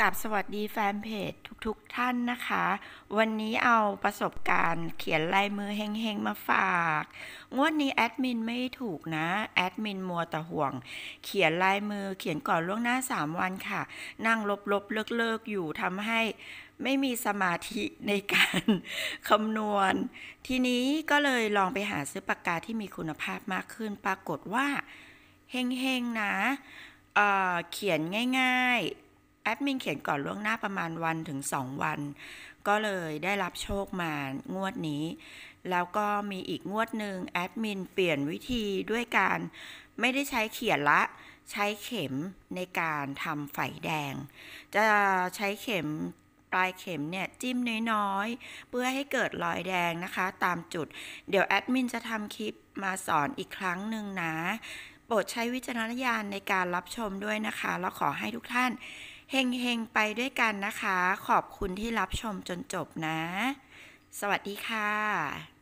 กับสวัสดีแฟนเพจทุกๆทท่านนะคะ วันนี้เอาประสบการณ์เขียนลายมือเฮงๆมาฝาก งวดนี้แอดมินไม่ถูกนะ แอดมินมัวแต่ห่วง เขียนลายมือเขียนก่อนล่วงหน้า 3 วันค่ะ นั่งลบๆ เลิกๆ อยู่ทำให้ไม่มีสมาธิในการคำนวณ ทีนี้ก็เลยลองไปหาซื้อปากกาที่มีคุณภาพมากขึ้น ปรากฏว่าเฮงๆนะเเขียนง่าย ๆ แอดมินเขียนก่อนล่วงหน้าประมาณวันถึง 2 วัน ก็เลยได้รับโชคมางวดนี้ แล้วก็มีอีกงวดหนึ่งแอดมินเปลี่ยนวิธีด้วยการไม่ได้ใช้เขียนละ ใช้เข็มในการทำไฝแดง จะใช้เข็มปลายเข็มเนี่ยจิ้มน้อยๆ เพื่อให้เกิดรอยแดงนะคะ ตามจุด เดี๋ยวแอดมินจะทำคลิปมาสอนอีกครั้งหนึ่งนะ โปรดใช้วิจารณญาณในการรับชมด้วยนะคะ แล้วขอให้ทุกท่านเฮงๆไปด้วยกันนะคะ ขอบคุณที่รับชมจนจบนะ สวัสดีค่ะ